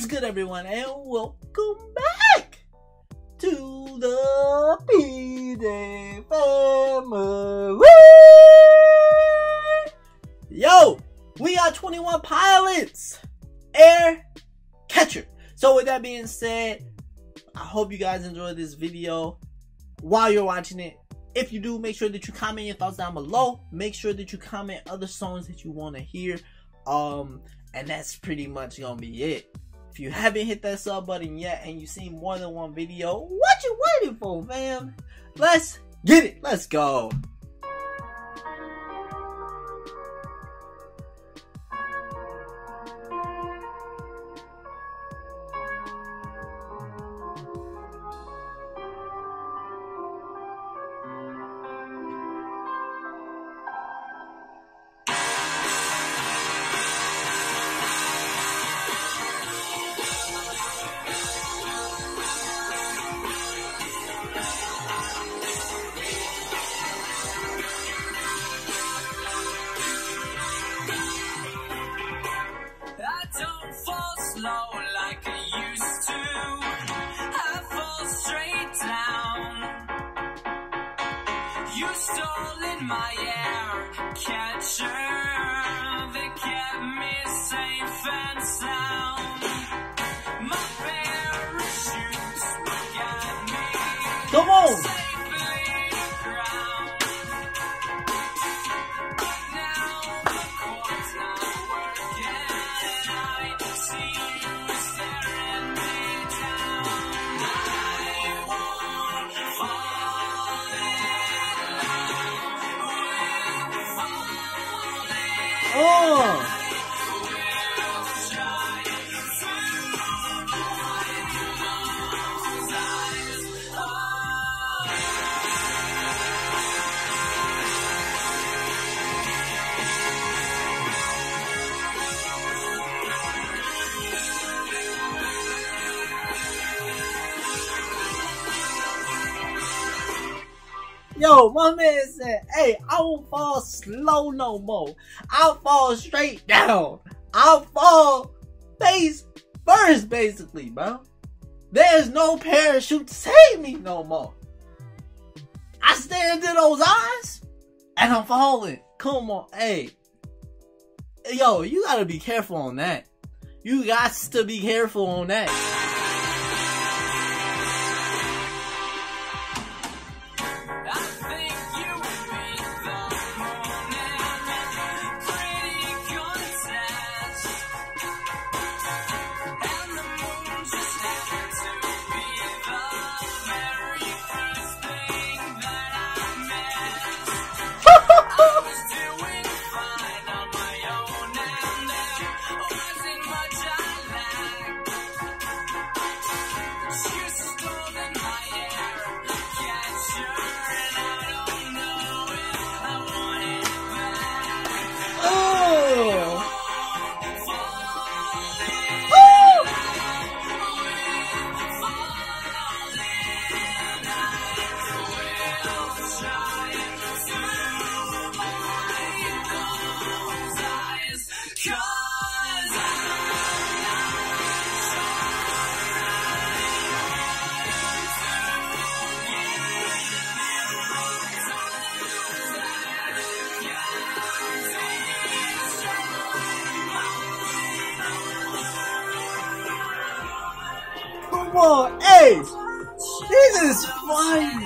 What's good, everyone, and welcome back to the PJ family. Yo, we are 21 pilots, air catcher. So, with that being said, I hope you guys enjoyed this video. While you're watching it, if you do, make sure that you comment your thoughts down below. Make sure that you comment other songs that you want to hear. Um, and that's pretty much gonna be it. If you haven't hit that sub button yet and you've seen more than one video, what you waiting for, fam? Let's get it. Let's go. Slow like I used to. I fall straight down. You stole in my air catcher that kept me safe and sound. My parachutes guide me Come on. In Yo, my man said, hey, I won't fall slow no more. I'll fall straight down. I'll fall face first, basically, bro. There's no parachute to save me no more. I stare into those eyes and I'm falling. Come on, hey. Yo, you gotta be careful on that. You got to be careful on that. On, hey! This is fun!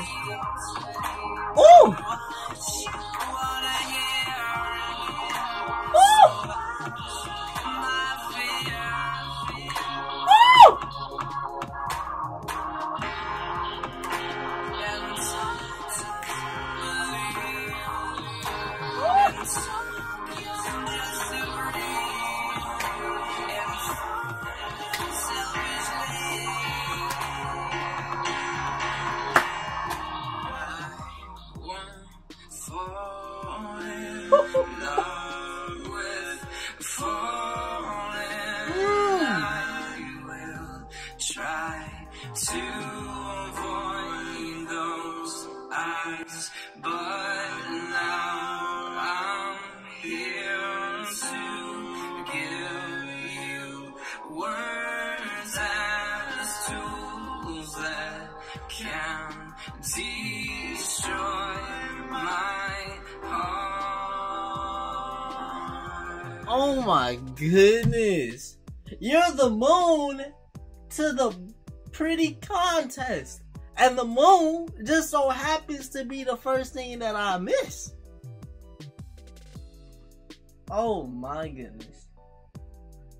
Oh! Oh! to avoid those eyes, but now I'm here to give you words as tools that can. Oh my goodness. You're the moon to the pretty contest. And the moon just so happens to be the first thing that I miss. Oh my goodness.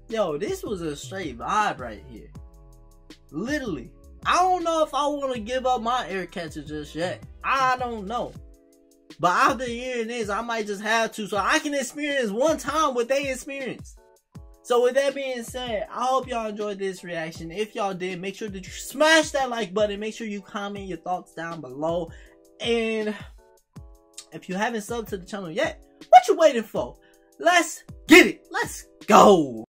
Yo, this was a straight vibe right here. Literally. I don't know if I want to give up my air catcher just yet. I don't know. But after hearing this, I might just have to so I can experience one time what they experienced. So with that being said, I hope y'all enjoyed this reaction. If y'all did, make sure that you smash that like button. Make sure you comment your thoughts down below. And if you haven't subbed to the channel yet, what you waiting for? Let's get it. Let's go.